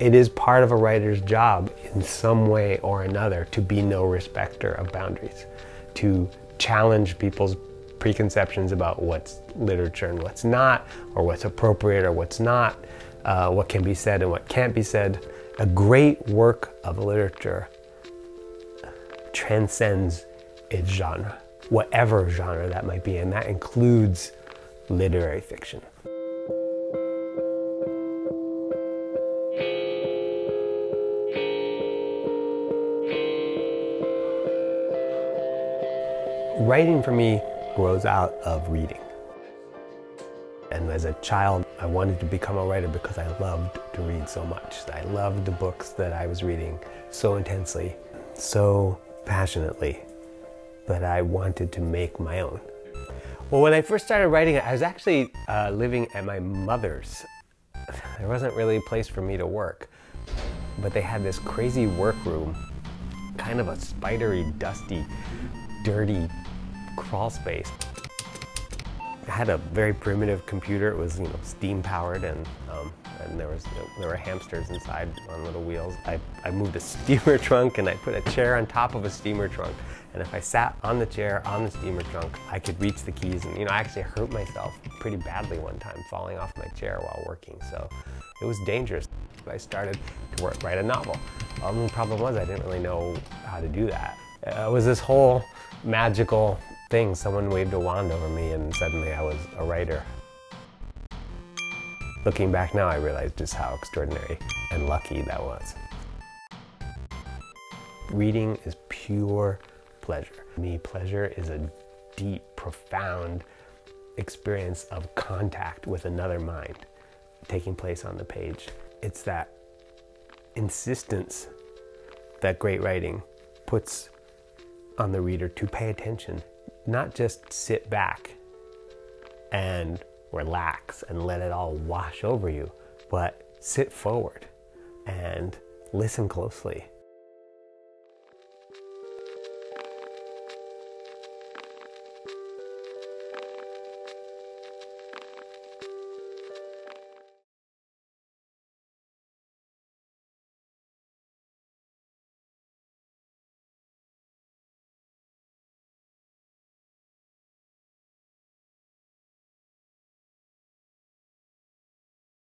It is part of a writer's job in some way or another to be no respecter of boundaries, to challenge people's preconceptions about what's literature and what's not, or what's appropriate or what's not, uh, what can be said and what can't be said. A great work of literature transcends its genre, whatever genre that might be, and that includes literary fiction. Writing for me grows out of reading. And as a child, I wanted to become a writer because I loved to read so much. I loved the books that I was reading so intensely, so passionately, that I wanted to make my own. Well, when I first started writing, I was actually uh, living at my mother's. There wasn't really a place for me to work, but they had this crazy workroom, kind of a spidery, dusty, dirty crawl space. I had a very primitive computer. It was, you know, steam powered and, um, and there was there were hamsters inside on little wheels. I, I moved a steamer trunk and I put a chair on top of a steamer trunk. And if I sat on the chair on the steamer trunk, I could reach the keys. And you know, I actually hurt myself pretty badly one time falling off my chair while working. So it was dangerous. I started to work, write a novel. The only problem was I didn't really know how to do that. Uh, it was this whole magical thing. Someone waved a wand over me and suddenly I was a writer. Looking back now, I realize just how extraordinary and lucky that was. Reading is pure pleasure. To me, pleasure is a deep, profound experience of contact with another mind taking place on the page. It's that insistence that great writing puts on the reader to pay attention not just sit back and relax and let it all wash over you, but sit forward and listen closely